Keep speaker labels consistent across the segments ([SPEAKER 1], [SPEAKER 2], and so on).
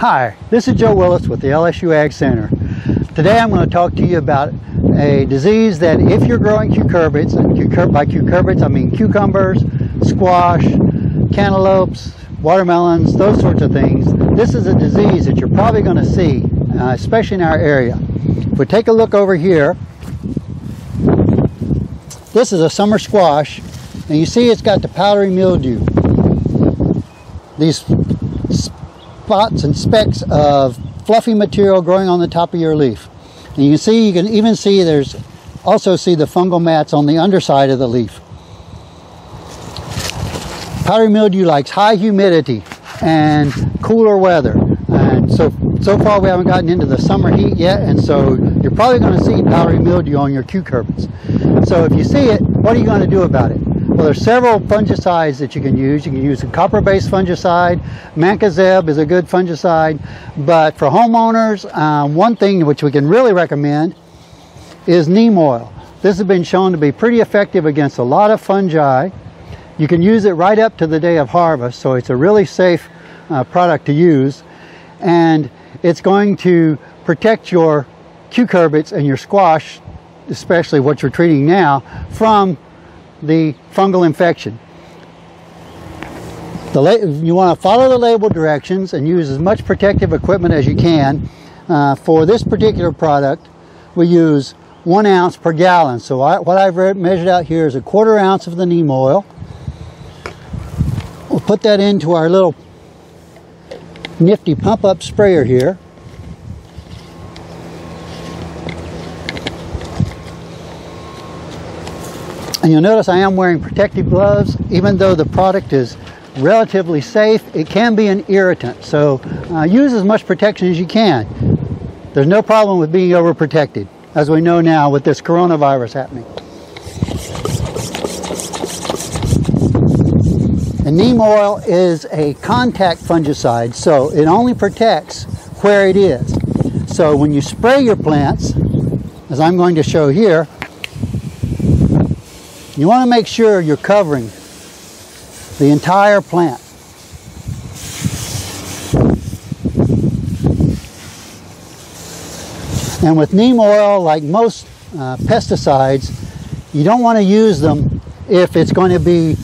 [SPEAKER 1] Hi, this is Joe Willis with the LSU Ag Center. Today I'm going to talk to you about a disease that if you're growing cucurbits, and cucur by cucurbits I mean cucumbers, squash, cantaloupes, watermelons, those sorts of things, this is a disease that you're probably going to see, uh, especially in our area. If we take a look over here, this is a summer squash, and you see it's got the powdery mildew. These spots and specks of fluffy material growing on the top of your leaf. And you can see, you can even see there's also see the fungal mats on the underside of the leaf. Powdery mildew likes high humidity and cooler weather. And so, so far we haven't gotten into the summer heat yet, and so you're probably going to see powdery mildew on your cucurbits. So if you see it, what are you going to do about it? Well, there's several fungicides that you can use. You can use a copper-based fungicide. Mancozeb is a good fungicide. But for homeowners, um, one thing which we can really recommend is neem oil. This has been shown to be pretty effective against a lot of fungi. You can use it right up to the day of harvest, so it's a really safe uh, product to use. And it's going to protect your cucurbits and your squash, especially what you're treating now, from the fungal infection. The you want to follow the label directions and use as much protective equipment as you can. Uh, for this particular product, we use one ounce per gallon. So I, what I've measured out here is a quarter ounce of the neem oil. We'll put that into our little nifty pump up sprayer here. And you'll notice I am wearing protective gloves. Even though the product is relatively safe, it can be an irritant. So uh, use as much protection as you can. There's no problem with being overprotected, as we know now with this coronavirus happening. Neem oil is a contact fungicide, so it only protects where it is. So when you spray your plants, as I'm going to show here, you want to make sure you're covering the entire plant. And with neem oil, like most uh, pesticides, you don't want to use them if it's going to be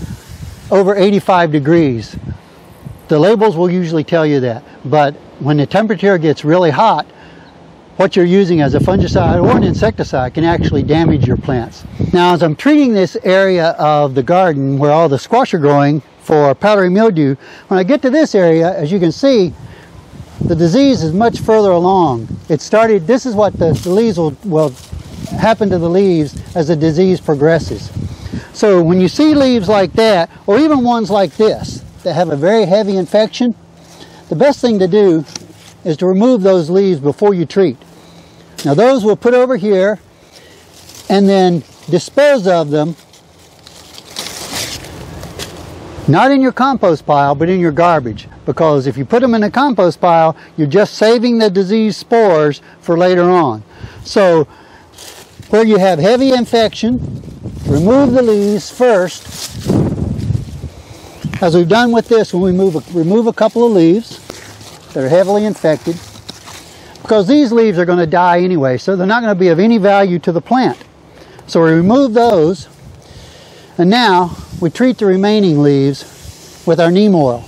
[SPEAKER 1] over 85 degrees. The labels will usually tell you that. But when the temperature gets really hot, what you're using as a fungicide or an insecticide can actually damage your plants. Now as I'm treating this area of the garden where all the squash are growing for powdery mildew, when I get to this area, as you can see, the disease is much further along. It started, this is what the, the leaves will, will happen to the leaves as the disease progresses. So when you see leaves like that, or even ones like this, that have a very heavy infection, the best thing to do is to remove those leaves before you treat. Now those we'll put over here and then dispose of them not in your compost pile but in your garbage because if you put them in a compost pile you're just saving the disease spores for later on. So where you have heavy infection remove the leaves first as we've done with this when we move remove a couple of leaves that are heavily infected because these leaves are going to die anyway, so they're not going to be of any value to the plant. So we remove those, and now we treat the remaining leaves with our neem oil.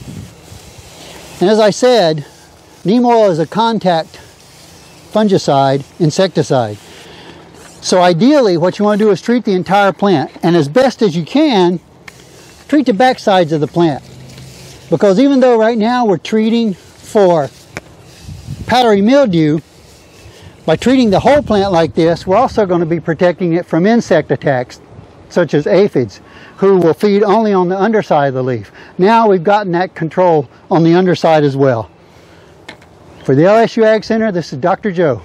[SPEAKER 1] And as I said, neem oil is a contact fungicide, insecticide. So ideally, what you want to do is treat the entire plant, and as best as you can, treat the back sides of the plant. Because even though right now we're treating for powdery mildew, by treating the whole plant like this, we're also going to be protecting it from insect attacks, such as aphids, who will feed only on the underside of the leaf. Now we've gotten that control on the underside as well. For the LSU Ag Center, this is Dr. Joe.